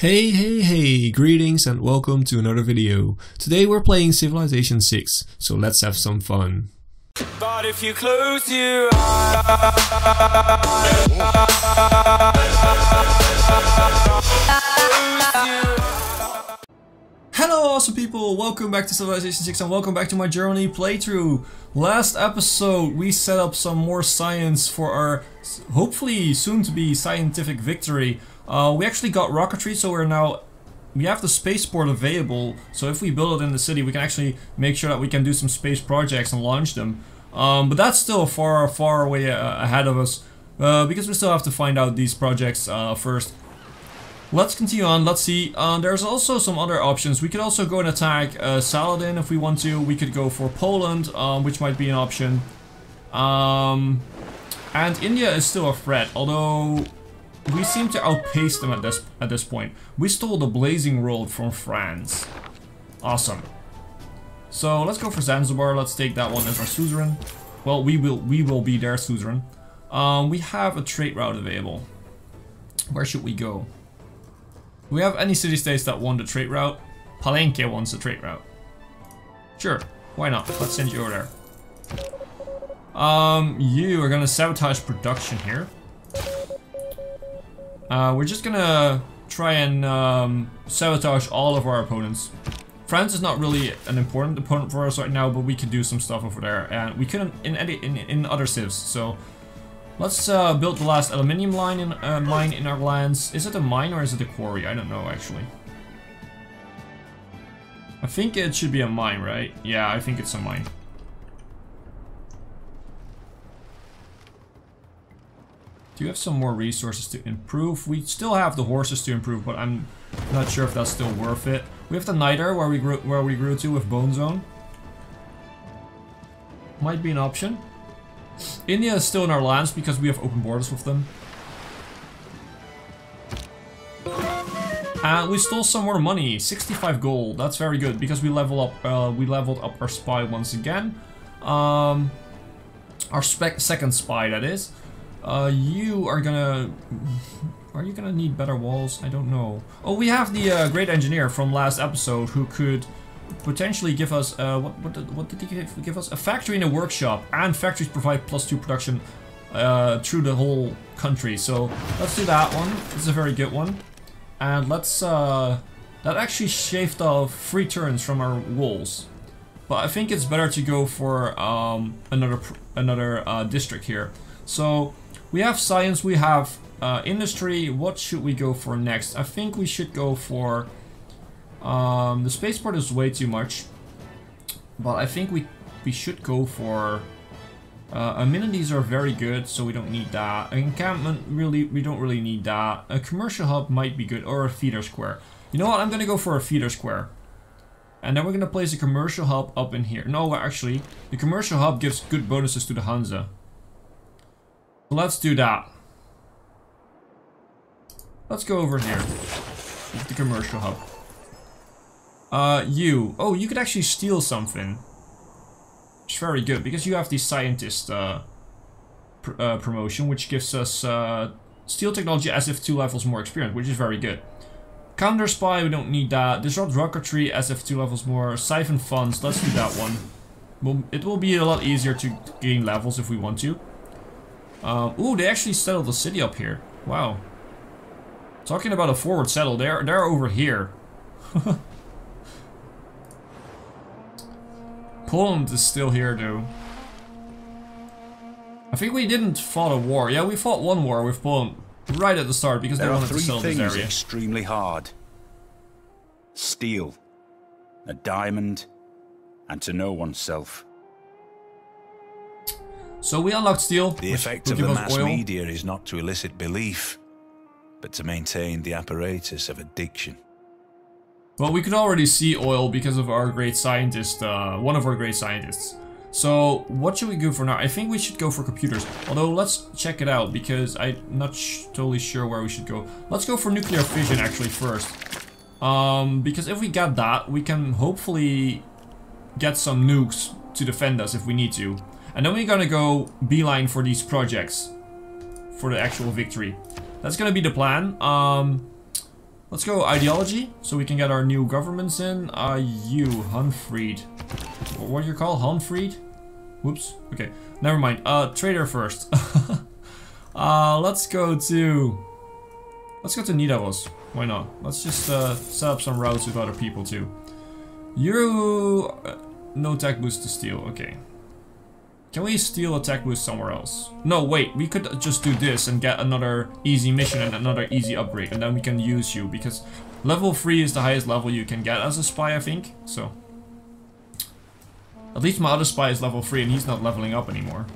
Hey hey hey, greetings and welcome to another video. Today we're playing Civilization 6, so let's have some fun. But if you close your eyes Hello awesome people, welcome back to Civilization 6 and welcome back to my Germany playthrough. Last episode we set up some more science for our hopefully soon to be scientific victory. Uh, we actually got rocketry so we're now we have the spaceport available so if we build it in the city we can actually make sure that we can do some space projects and launch them. Um, but that's still far far away uh, ahead of us uh, because we still have to find out these projects uh, first. Let's continue on, let's see. Uh, there's also some other options. We could also go and attack uh, Saladin if we want to. We could go for Poland, um, which might be an option. Um, and India is still a threat, although we seem to outpace them at this at this point. We stole the Blazing World from France. Awesome. So let's go for Zanzibar. Let's take that one as our suzerain. Well, we will we will be their suzerain. Um, we have a trade route available. Where should we go? Do we have any city-states that want the trade route? Palenque wants the trade route. Sure, why not? Let's send you over there. Um, you are gonna sabotage production here. Uh, we're just gonna try and um, sabotage all of our opponents. France is not really an important opponent for us right now, but we can do some stuff over there, and we couldn't in any in, in other civs. So Let's uh, build the last aluminium line in uh, mine in our lands. Is it a mine or is it a quarry? I don't know actually. I think it should be a mine, right? Yeah, I think it's a mine. Do you have some more resources to improve? We still have the horses to improve, but I'm not sure if that's still worth it. We have the niter where we grew where we grew to with bone zone. Might be an option. India is still in our lands because we have open borders with them. And we stole some more money, 65 gold. That's very good because we level up. Uh, we leveled up our spy once again. Um, our second spy, that is. Uh, you are gonna. Are you gonna need better walls? I don't know. Oh, we have the uh, great engineer from last episode who could potentially give us, uh, what, what, did, what did he give, give us? A factory and a workshop, and factories provide plus two production uh, through the whole country. So let's do that one. It's a very good one. And let's, uh, that actually shaved off three turns from our walls. But I think it's better to go for um, another another uh, district here. So we have science, we have uh, industry. What should we go for next? I think we should go for um, the spaceport is way too much. But I think we we should go for... Uh, amenities are very good, so we don't need that. encampment, really, we don't really need that. A commercial hub might be good, or a Theater Square. You know what, I'm gonna go for a Theater Square. And then we're gonna place a commercial hub up in here. No, actually, the commercial hub gives good bonuses to the Hansa. Let's do that. Let's go over here. The commercial hub. Uh, you. Oh, you could actually steal something. It's very good, because you have the scientist uh, pr uh, promotion, which gives us uh, steal technology as if two levels more experience, which is very good. Counter spy, we don't need that. Disrupt rocketry as if two levels more. Siphon funds, let's do that one. Well, it will be a lot easier to gain levels if we want to. Um, ooh, they actually settled the city up here. Wow. Talking about a forward settle, they're, they're over here. Poland is still here, though. I think we didn't fought a war. Yeah, we fought one war with Poland right at the start because there they wanted to settle this area. There are three things extremely hard. Steel, a diamond, and to know oneself. So we unlocked steel. The effect of the mass oil. media is not to elicit belief, but to maintain the apparatus of addiction. Well, we can already see oil because of our great scientist, uh, one of our great scientists. So, what should we go for now? I think we should go for computers. Although, let's check it out because I'm not totally sure where we should go. Let's go for nuclear fission actually first. Um, because if we get that, we can hopefully get some nukes to defend us if we need to. And then we're gonna go beeline for these projects. For the actual victory. That's gonna be the plan. Um, Let's go ideology, so we can get our new governments in. Uh, you, Hunfried. What do you call Hunfried? Whoops. Okay, never mind. Uh, trader first. uh, let's go to... Let's go to Nidaros. Why not? Let's just uh, set up some routes with other people too. You... Uh, no tech boost to steal. Okay. Can we steal a tech boost somewhere else? No, wait, we could just do this and get another easy mission and another easy upgrade, and then we can use you, because level 3 is the highest level you can get as a spy, I think, so... At least my other spy is level 3 and he's not leveling up anymore.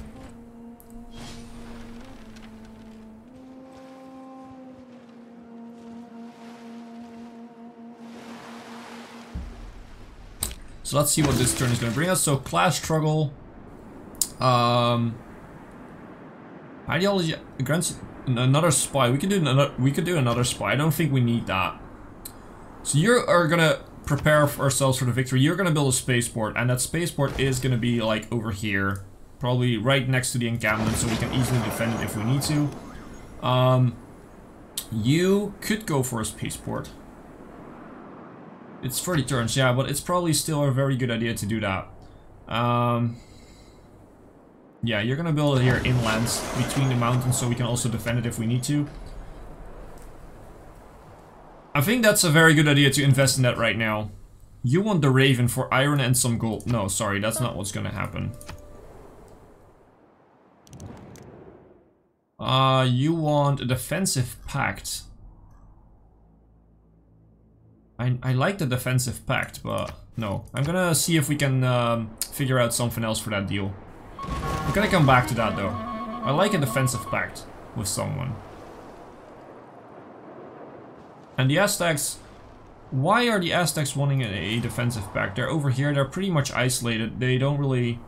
So let's see what this turn is going to bring us. So class struggle, um, ideology against another spy. We could do another. We could do another spy. I don't think we need that. So you are gonna prepare ourselves for the victory. You're gonna build a spaceport, and that spaceport is gonna be like over here, probably right next to the encampment, so we can easily defend it if we need to. Um, you could go for a spaceport. It's 30 turns, yeah, but it's probably still a very good idea to do that. Um, yeah, you're gonna build it here inland between the mountains so we can also defend it if we need to. I think that's a very good idea to invest in that right now. You want the Raven for iron and some gold. No, sorry, that's not what's gonna happen. Uh, you want a defensive pact. I, I like the defensive pact, but no. I'm gonna see if we can um, figure out something else for that deal. I'm gonna come back to that though. I like a defensive pact with someone. And the Aztecs... Why are the Aztecs wanting a defensive pact? They're over here, they're pretty much isolated. They don't really...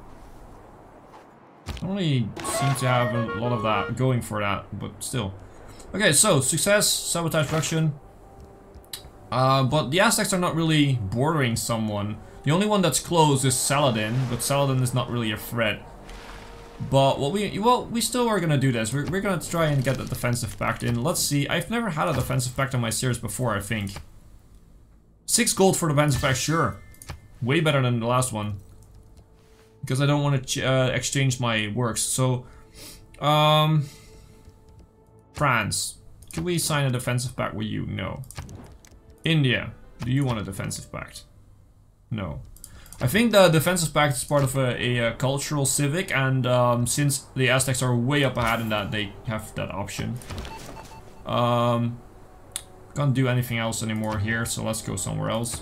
Don't really seem to have a lot of that going for that, but still. Okay, so, success, sabotage production. Uh, but the Aztecs are not really bordering someone. The only one that's close is Saladin, but Saladin is not really a threat. But what we well we still are gonna do this. We're, we're gonna try and get the defensive pact in. Let's see. I've never had a defensive pact on my series before. I think six gold for the defensive pact. Sure, way better than the last one. Because I don't want to uh, exchange my works. So, um, France, can we sign a defensive pact with you? No. India, do you want a defensive pact? No. I think the defensive pact is part of a, a, a cultural civic, and um, since the Aztecs are way up ahead in that, they have that option. Um, can't do anything else anymore here, so let's go somewhere else.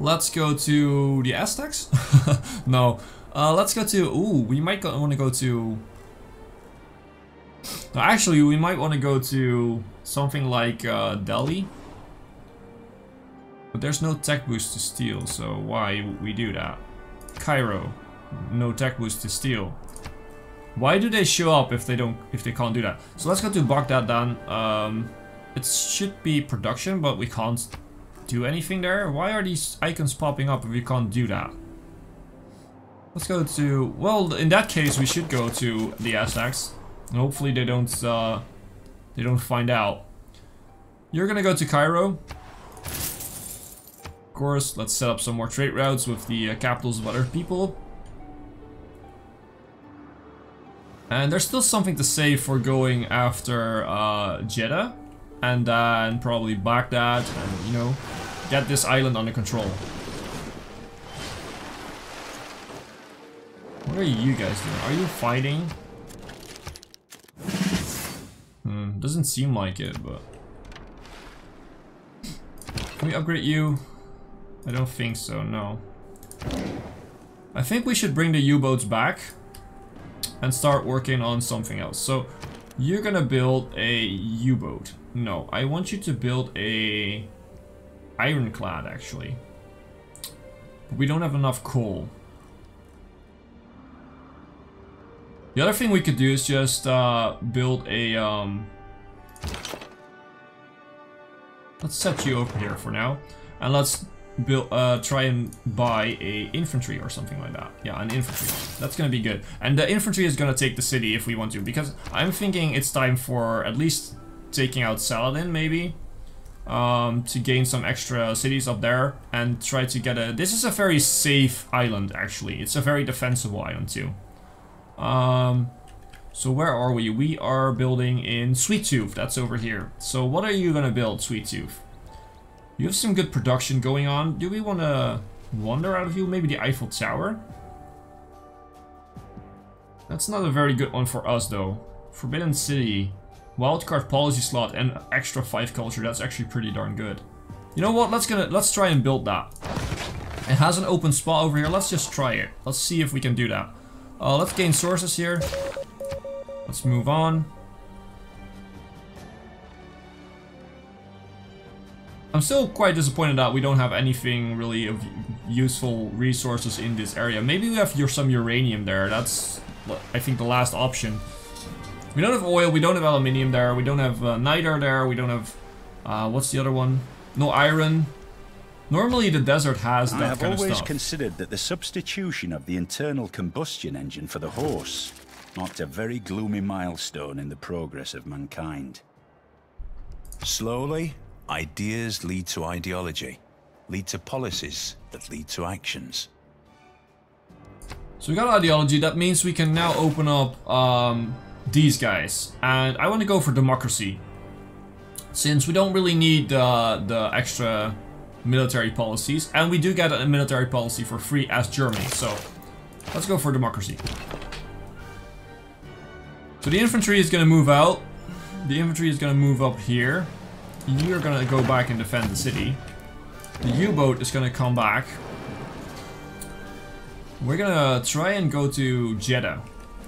Let's go to the Aztecs? no. Uh, let's go to... Ooh, we might want to go to... No, actually, we might want to go to something like uh, Delhi. But there's no tech boost to steal, so why would we do that? Cairo, no tech boost to steal. Why do they show up if they don't if they can't do that? So let's go to Baghdad Um, it should be production, but we can't do anything there. Why are these icons popping up if we can't do that? Let's go to well, in that case, we should go to the Aztecs. And hopefully they don't uh, they don't find out. You're gonna go to Cairo course. Let's set up some more trade routes with the uh, capitals of other people. And there's still something to say for going after uh, Jeddah. And then probably Baghdad and, you know, get this island under control. What are you guys doing? Are you fighting? Hmm, doesn't seem like it, but... Can we upgrade you? I don't think so, no. I think we should bring the U-boats back and start working on something else. So, you're gonna build a U-boat. No, I want you to build a ironclad, actually. But we don't have enough coal. The other thing we could do is just uh, build a... Um... Let's set you over here for now. And let's build, uh, try and buy a infantry or something like that. Yeah, an infantry. That's gonna be good. And the infantry is gonna take the city if we want to, because I'm thinking it's time for at least taking out Saladin, maybe. um, to gain some extra cities up there and try to get a... This is a very safe island, actually. It's a very defensible island, too. Um, so where are we? We are building in Sweet Tooth. That's over here. So what are you to build, Sweet Tooth? You have some good production going on. Do we want to wander out of you? Maybe the Eiffel Tower? That's not a very good one for us, though. Forbidden City. Wildcard policy slot and extra 5 culture. That's actually pretty darn good. You know what? Let's gonna let's try and build that. It has an open spot over here. Let's just try it. Let's see if we can do that. Uh, let's gain sources here. Let's move on. I'm still quite disappointed that we don't have anything really of useful resources in this area. Maybe we have some uranium there. That's, I think, the last option. We don't have oil, we don't have aluminium there, we don't have uh, niter there, we don't have... Uh, what's the other one? No iron. Normally the desert has that I have kind always of stuff. considered that the substitution of the internal combustion engine for the horse marked a very gloomy milestone in the progress of mankind. Slowly, ideas lead to ideology, lead to policies that lead to actions. So we got ideology, that means we can now open up um, these guys. And I want to go for democracy. Since we don't really need uh, the extra military policies. And we do get a military policy for free as Germany, so let's go for democracy. So the infantry is going to move out. The infantry is going to move up here. You're to go back and defend the city. The U-boat is to come back. We're to try and go to Jeddah.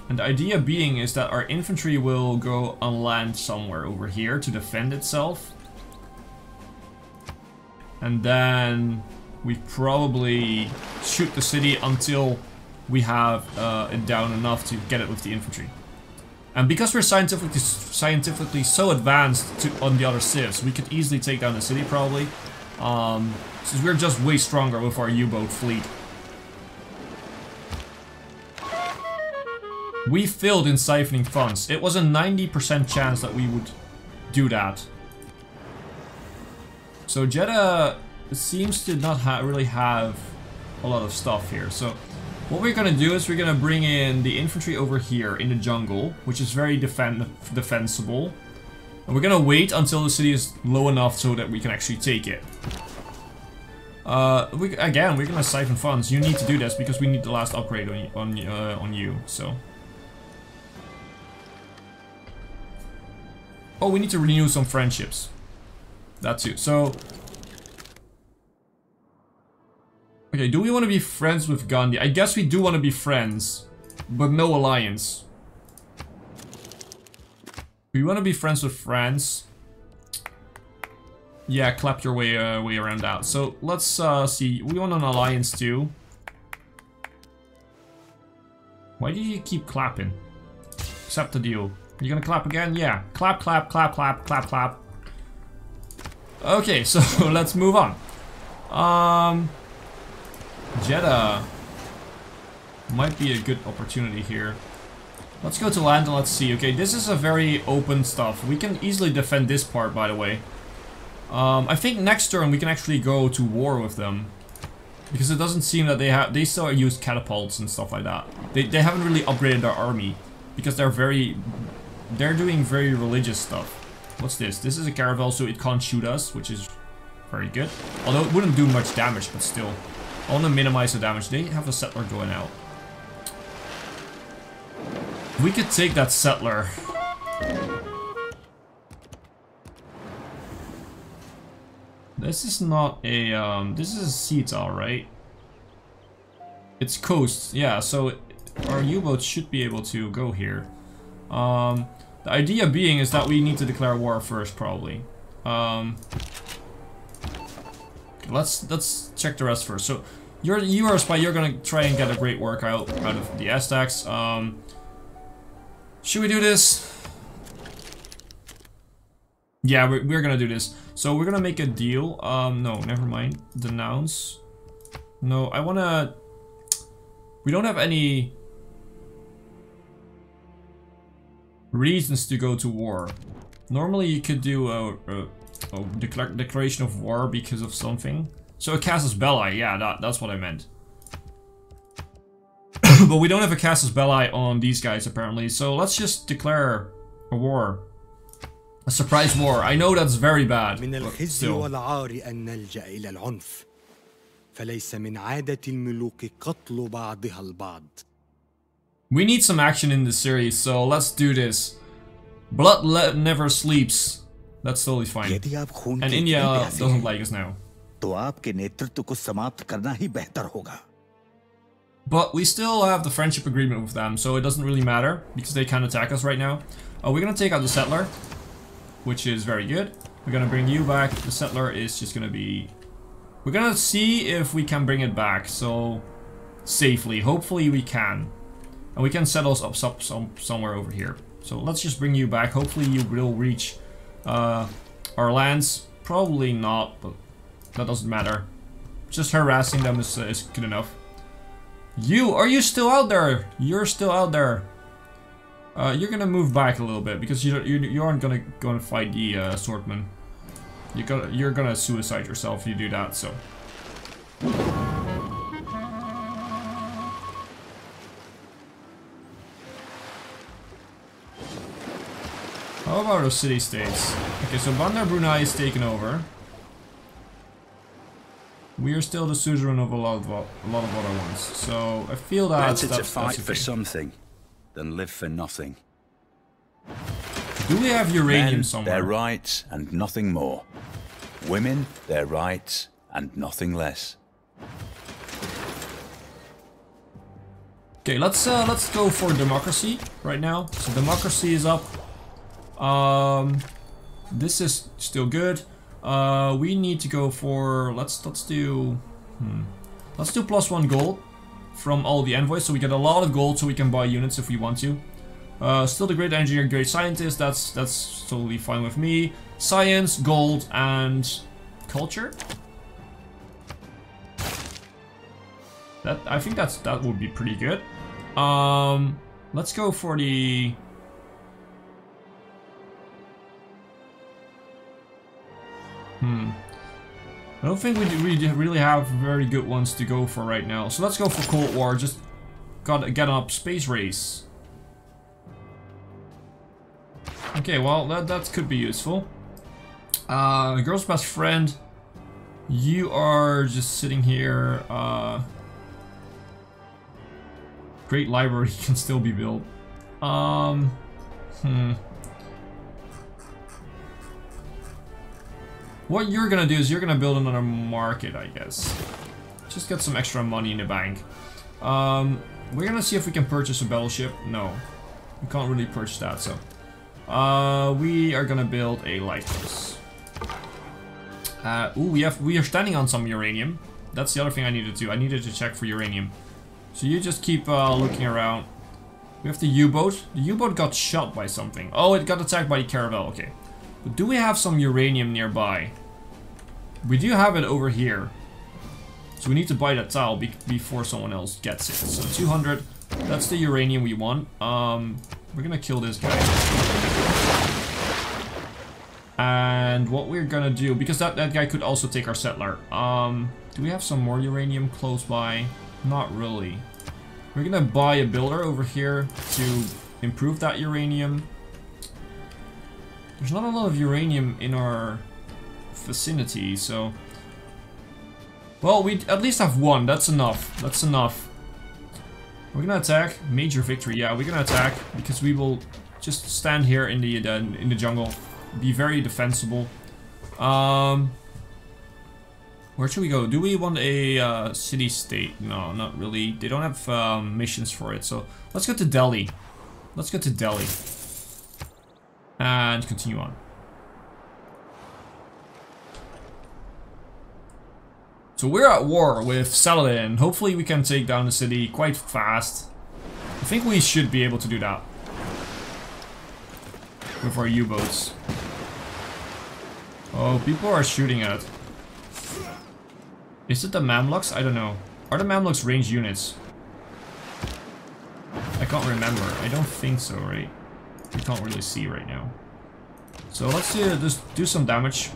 And the idea being is that our infantry will go on land somewhere over here to defend itself. And then we probably shoot the city until we have uh, it down enough to get it with the infantry. And because we're scientifically scientifically so advanced to, on the other civs, we could easily take down the city probably. Um, since we're just way stronger with our U-boat fleet. We failed in siphoning funds. It was a 90% chance that we would do that. So Jeddah seems to not ha really have a lot of stuff here. So what we're gonna do is we're gonna bring in the infantry over here in the jungle, which is very defend defensible. And we're gonna wait until the city is low enough so that we can actually take it. Uh, we, again, we're gonna siphon funds. You need to do this because we need the last upgrade on on uh, on you. So. Oh, we need to renew some friendships. That too. So. Okay, do we want to be friends with Gandhi? I guess we do want to be friends, but no alliance. We want to be friends with France. Yeah, clap your way uh, way around that. So let's uh, see. We want an alliance too. Why do you keep clapping? Accept the deal. You gonna clap again? Yeah. Clap, clap, clap, clap, clap, clap. Okay, so let's move on. Um, Jeddah might be a good opportunity here. Let's go to land and let's see. Okay, this is a very open stuff. We can easily defend this part, by the way. Um, I think next turn we can actually go to war with them. Because it doesn't seem that they have... They still use catapults and stuff like that. They, they haven't really upgraded their army. Because they're very... They're doing very religious stuff. What's this? This is a caravel, so it can't shoot us, which is very good. Although it wouldn't do much damage, but still. I want to minimize the damage. They have a settler going out. We could take that settler. This is not a, um, this is a Sita, right? It's coast, yeah, so our U-boat should be able to go here. Um, the idea being is that we need to declare war first, probably. Um, let's let's check the rest first. So, you're you are a spy. You're gonna try and get a great work out out of the Aztecs. Um, should we do this? Yeah, we're, we're gonna do this. So we're gonna make a deal. Um, no, never mind. Denounce. No, I wanna... We don't have any... reasons to go to war. Normally you could do a, a oh, declar declaration of war because of something. So a casus belli, yeah, that, that's what I meant. but we don't have a casus belli on these guys apparently, so let's just declare a war. A surprise war. I know that's very bad. من but الخزي still. والعار أن نلجأ إلى العنف فليس من عادة الملوك قتل بعضها البعض We need some action in this series, so let's do this. Blood le never sleeps. That's totally fine. यदि आप खून And के India इतने प्यासे doesn't हैं, like us now. तो आपके नेतृत्व को समाप्त करना ही बेहतर होगा But we still have the friendship agreement with them, so it doesn't really matter because they can't attack us right now. Uh, we're gonna take out the settler, which is very good. We're gonna bring you back. The settler is just gonna be. We're gonna see if we can bring it back, so safely. Hopefully we can, and we can settle us up some, some somewhere over here. So let's just bring you back. Hopefully you will reach uh, our lands. Probably not, but that doesn't matter. Just harassing them is, uh, is good enough. You, are you still out there? You're still out there. Uh, you're gonna move back a little bit because you you, you aren't gonna gonna fight the uh, swordman. You got you're gonna suicide yourself if you do that. So. How about those city states? Okay, so Bandar Brunei is taken over. We are still the suzerain of a lot of o- a lot of other ones, so I feel that Better that's, to fight that's for something than live for nothing. Do we have uranium Men, somewhere? their rights and nothing more. Women, their rights and nothing less. Okay, let's uh, let's go for democracy right now. So democracy is up. Um, this is still good. Uh, we need to go for let's let's do hmm, let's do plus one gold from all the envoys, so we get a lot of gold, so we can buy units if we want to. Uh, still the great engineer, great scientist. That's that's totally fine with me. Science, gold, and culture. That I think that's that would be pretty good. Um, let's go for the. Hmm. I don't think we we really have very good ones to go for right now. So let's go for Cold War. Just gotta get up space race. Okay, well that that could be useful. Uh, girl's best friend. You are just sitting here. Uh, great library can still be built. Um, hmm. What you're gonna do is you're gonna build another market, I guess. Just get some extra money in the bank. Um, we're gonna see if we can purchase a battleship. No, we can't really purchase that, so. Uh, we are gonna build a lighthouse. Uh, ooh, we have we are standing on some uranium. That's the other thing I needed to do. I needed to check for uranium. So you just keep uh, looking around. We have the U-boat. The U-boat got shot by something. Oh, it got attacked by the caravel. Okay. But do we have some uranium nearby? We do have it over here. So we need to buy that tile be before someone else gets it. So 200. That's the uranium we want. Um, we're gonna kill this guy. And what we're gonna do, because that, that guy could also take our settler. Um, do we have some more uranium close by? Not really. We're gonna buy a builder over here to improve that uranium. There's not a lot of uranium in our vicinity, so... Well, we at least have one. That's enough. That's enough. We're gonna attack. Major victory. Yeah, we're gonna attack because we will just stand here in the uh, in the jungle, be very defensible. Um, where should we go? Do we want a uh, city-state? No, not really. They don't have um, missions for it, so let's go to Delhi. Let's go to Delhi and continue on. So we're at war with Saladin. Hopefully we can take down the city quite fast. I think we should be able to do that. With our U-boats. Oh, people are shooting at. Is it the Mamluks? I don't know. Are the Mamluks ranged units? I can't remember. I don't think so, right? We can't really see right now. So let's do, just do some damage.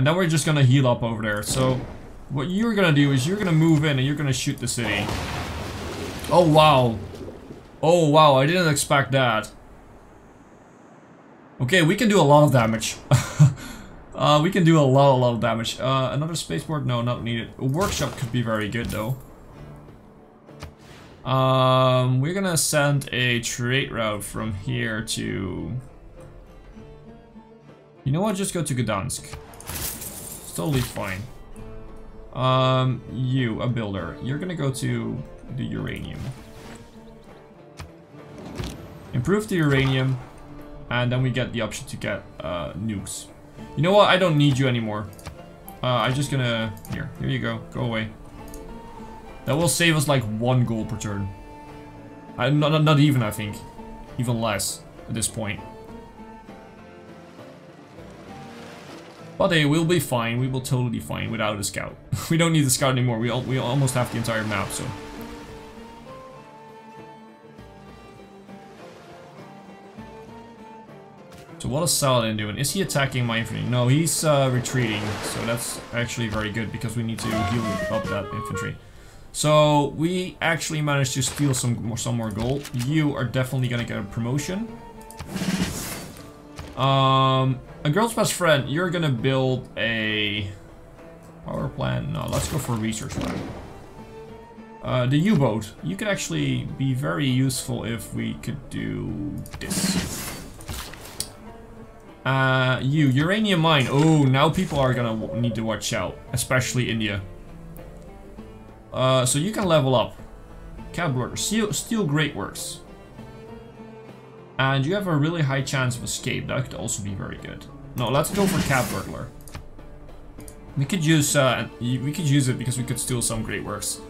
And then we're just gonna heal up over there. So what you're gonna do is you're gonna move in and you're gonna shoot the city. Oh wow. Oh wow, I didn't expect that. Okay, we can do a lot of damage. uh, we can do a lot, a lot of damage. Uh, another spaceport? No, not needed. A workshop could be very good though. Um, we're gonna send a trade route from here to... You know what, just go to Gdansk. It's totally fine. Um, you, a builder, you're gonna go to the uranium. Improve the uranium, and then we get the option to get uh, nukes. You know what, I don't need you anymore. Uh, I'm just gonna, here, here you go, go away. That will save us like one gold per turn. Uh, not, not even, I think. Even less at this point. But hey, we'll be fine. We will totally be fine without a scout. we don't need the scout anymore. We, we almost have the entire map, so... So what is Saladin doing? Is he attacking my infantry? No, he's uh, retreating. So that's actually very good because we need to heal up that infantry. So we actually managed to steal some more, some more gold. You are definitely gonna get a promotion. Um, a girl's best friend. You're gonna build a power plant. No, let's go for research. Uh, the U-boat. You could actually be very useful if we could do this. Uh, you, uranium mine. Oh, now people are gonna need to watch out, especially India. Uh, so you can level up. Cab worker, steal, steal great works. And you have a really high chance of escape. That could also be very good. No, let's go for cat burglar. We could use uh, we could use it because we could steal some great works.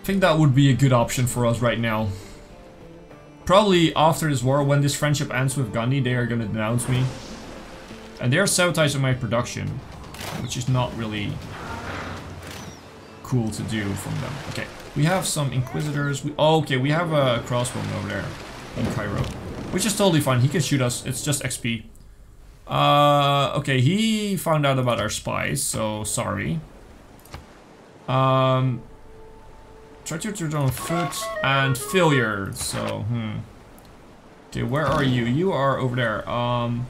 I think that would be a good option for us right now. Probably after this war, when this friendship ends with Gandhi, they are gonna denounce me. And they're sabotaging my production, which is not really cool to do from them. Okay, we have some Inquisitors. We, oh, okay, we have a crossbowman over there in Cairo, which is totally fine. He can shoot us. It's just XP. Uh, okay, he found out about our spies, so sorry. Um, try to return on foot and failure. So, hmm. Okay, where are you? You are over there. Um,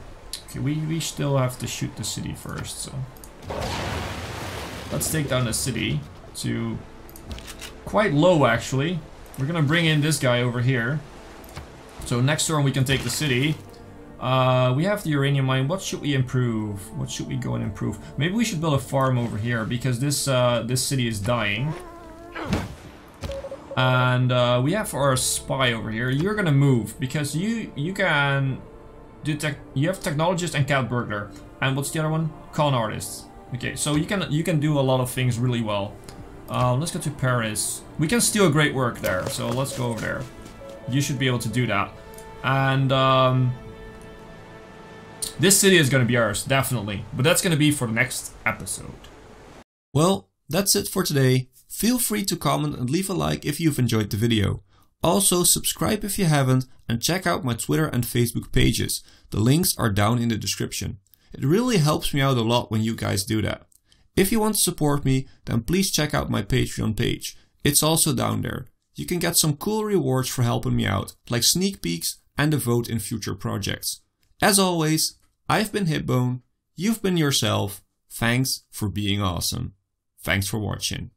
okay, we we still have to shoot the city first. So, let's take down the city to quite low actually. We're gonna bring in this guy over here. So next turn we can take the city. Uh, we have the uranium mine. What should we improve? What should we go and improve? Maybe we should build a farm over here because this uh, this city is dying. And uh, we have our spy over here. You're gonna move because you you can do tech. You have technologist and cat burglar. And what's the other one? Con artist. Okay, so you can you can do a lot of things really well. Uh, let's go to Paris. We can steal great work there, so let's go over there. You should be able to do that. And um, this city is going to be ours, definitely. But that's going to be for the next episode. Well, that's it for today. Feel free to comment and leave a like if you've enjoyed the video. Also, subscribe if you haven't and check out my Twitter and Facebook pages. The links are down in the description. It really helps me out a lot when you guys do that. If you want to support me, then please check out my Patreon page. It's also down there. You can get some cool rewards for helping me out, like sneak peeks and a vote in future projects. As always, I've been Hipbone, you've been yourself, thanks for being awesome. Thanks for watching.